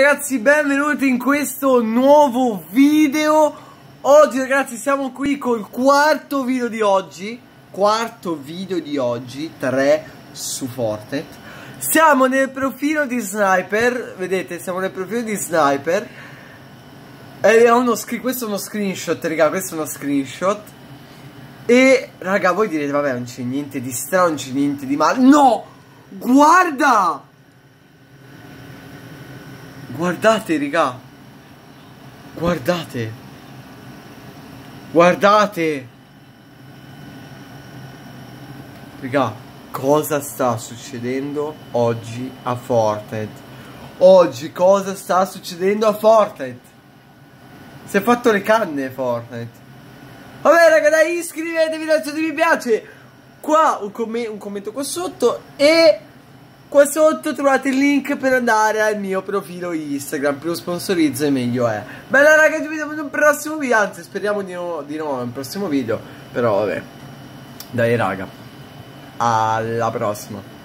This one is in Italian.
Ragazzi benvenuti in questo nuovo video. Oggi ragazzi siamo qui col quarto video di oggi. Quarto video di oggi 3 su Fortnite Siamo nel profilo di Sniper Vedete siamo nel profilo di Sniper. È uno Questo è uno screenshot raga Questo è uno screenshot. E raga voi direte vabbè non c'è niente di strano Non c'è niente di male No Guarda Guardate, raga. Guardate. Guardate. Raga, cosa sta succedendo oggi a Fortnite? Oggi cosa sta succedendo a Fortnite? Si è fatto le canne Fortnite. Vabbè raga dai iscrivetevi, lasciate mi piace Qua un, com un commento qua sotto E Qua sotto trovate il link per andare al mio profilo Instagram Più sponsorizzo e meglio è. Bella raga ci vediamo in un prossimo video Anzi speriamo di, no, di nuovo in un prossimo video Però vabbè. Dai raga. Alla prossima